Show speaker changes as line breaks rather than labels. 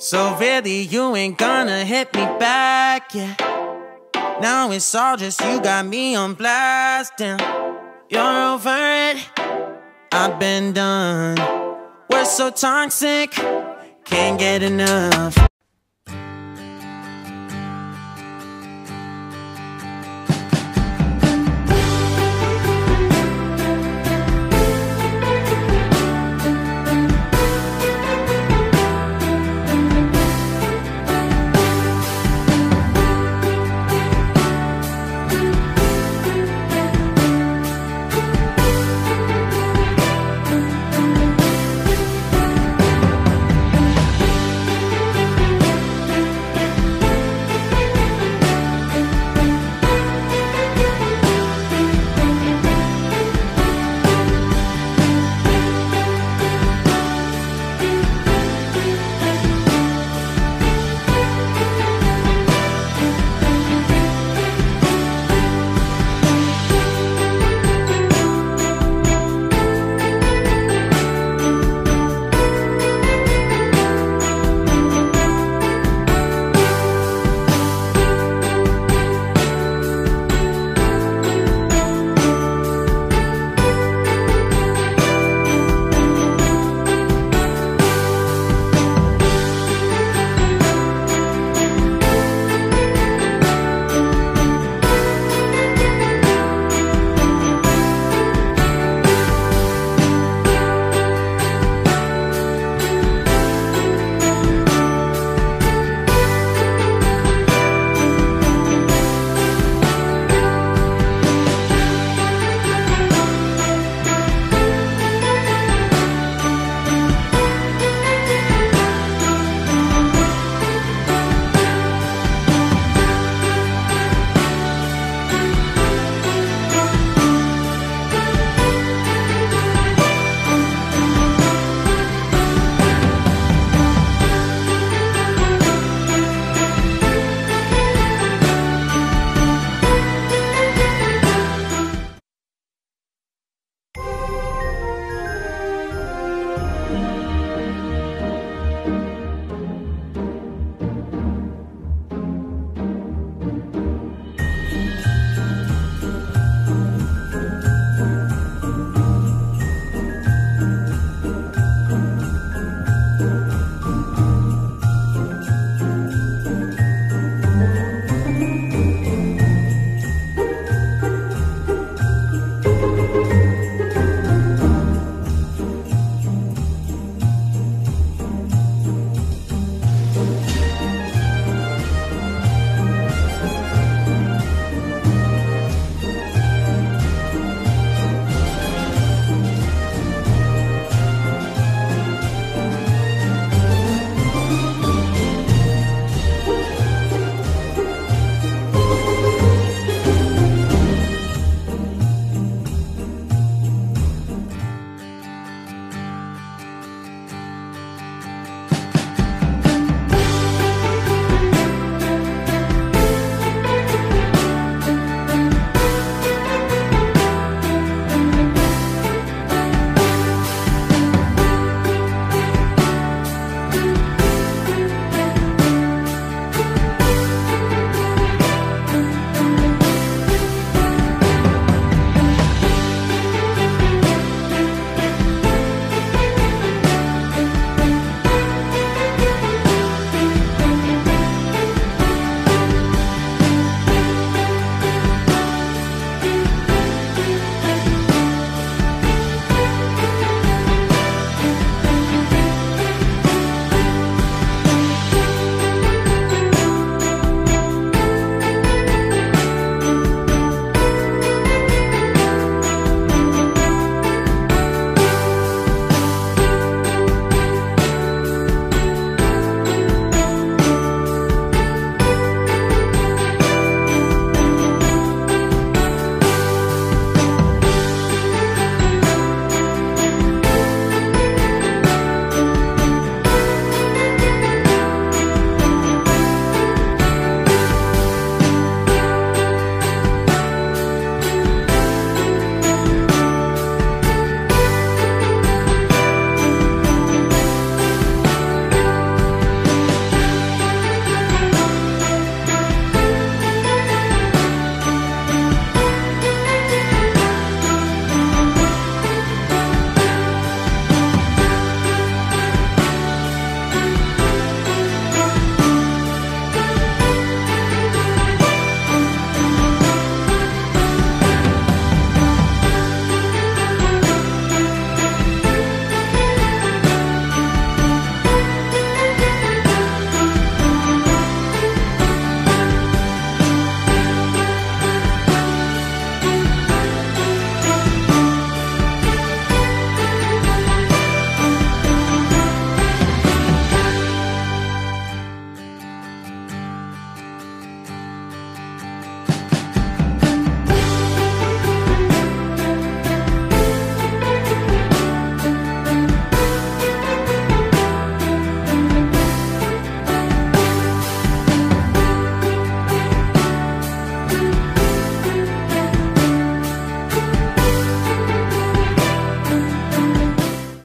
So really, you ain't gonna hit me back, yeah. Now it's all just you got me on blast, damn. You're over it, I've been done. We're so toxic, can't get enough.